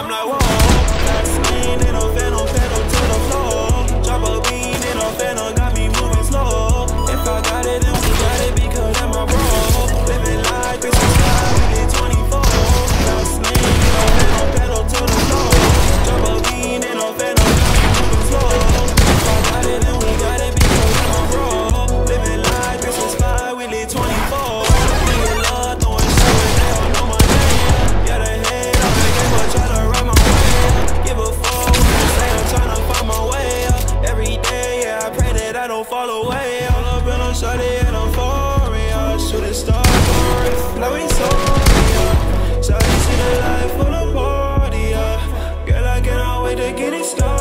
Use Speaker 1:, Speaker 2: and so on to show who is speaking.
Speaker 1: I'm like, whoa. don't fall away. All up in on shorty and I'm foreign. Yeah. Shooting Now we sorry. Shawty see the life on the party. Yeah. Girl, I cannot wait to get it started.